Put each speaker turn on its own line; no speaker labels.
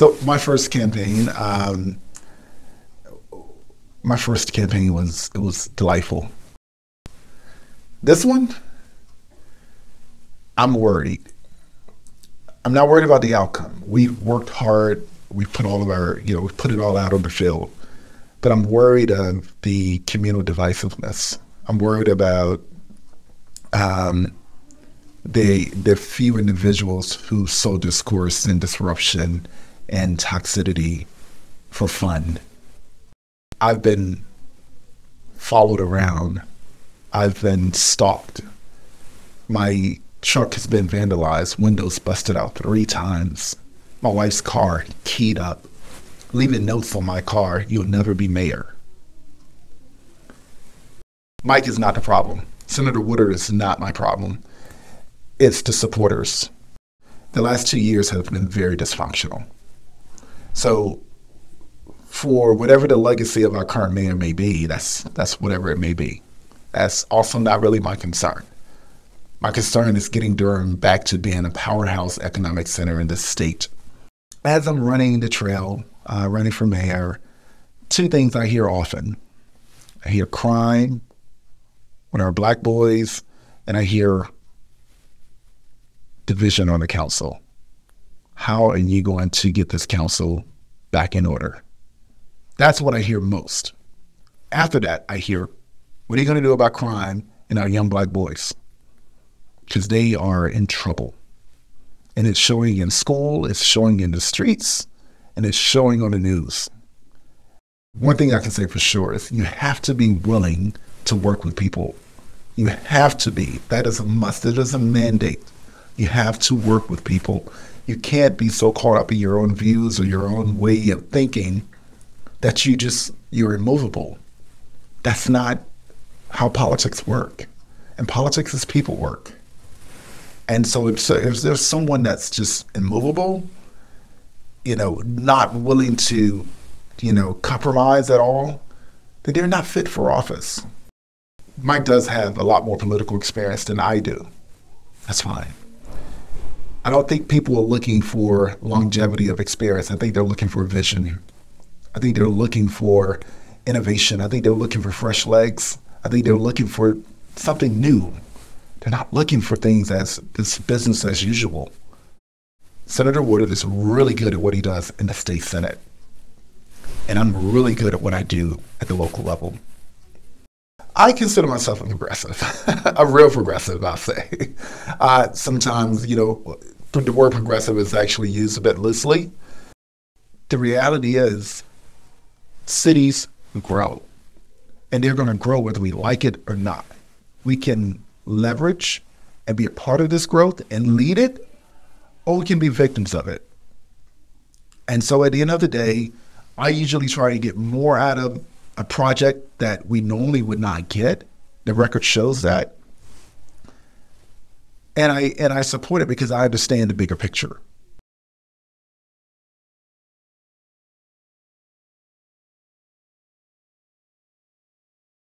So my first campaign, um, my first campaign was it was delightful. This one, I'm worried. I'm not worried about the outcome. We've worked hard. We've put all of our, you know, we've put it all out on the field. But I'm worried of the communal divisiveness. I'm worried about um, the the few individuals who sow discourse and disruption and toxicity for fun. I've been followed around. I've been stalked. My truck has been vandalized, windows busted out three times. My wife's car keyed up, leaving notes on my car, you'll never be mayor. Mike is not the problem. Senator Woodard is not my problem. It's the supporters. The last two years have been very dysfunctional. So, for whatever the legacy of our current mayor may be, that's that's whatever it may be. That's also not really my concern. My concern is getting Durham back to being a powerhouse economic center in the state. As I'm running the trail, uh, running for mayor, two things I hear often. I hear crime with our black boys, and I hear division on the council. How are you going to get this council back in order? That's what I hear most. After that, I hear, what are you going to do about crime and our young black boys? Because they are in trouble. And it's showing in school, it's showing in the streets, and it's showing on the news. One thing I can say for sure is you have to be willing to work with people. You have to be. That is a must. It is a mandate. You have to work with people. You can't be so caught up in your own views or your own way of thinking that you just you're immovable. That's not how politics work. And politics is people work. And so if, if there's someone that's just immovable, you know, not willing to, you know, compromise at all, then they're not fit for office. Mike does have a lot more political experience than I do. That's fine. I don't think people are looking for longevity of experience. I think they're looking for vision. I think they're looking for innovation. I think they're looking for fresh legs. I think they're looking for something new. They're not looking for things as this business as usual. Senator Woodard is really good at what he does in the state senate. And I'm really good at what I do at the local level. I consider myself a progressive, a real progressive, I'll say. Uh, sometimes, you know, the word progressive is actually used a bit loosely. The reality is, cities grow, and they're going to grow whether we like it or not. We can leverage and be a part of this growth and lead it, or we can be victims of it. And so at the end of the day, I usually try to get more out of a project that we normally would not get. The record shows that. And I and I support it because I understand the bigger picture.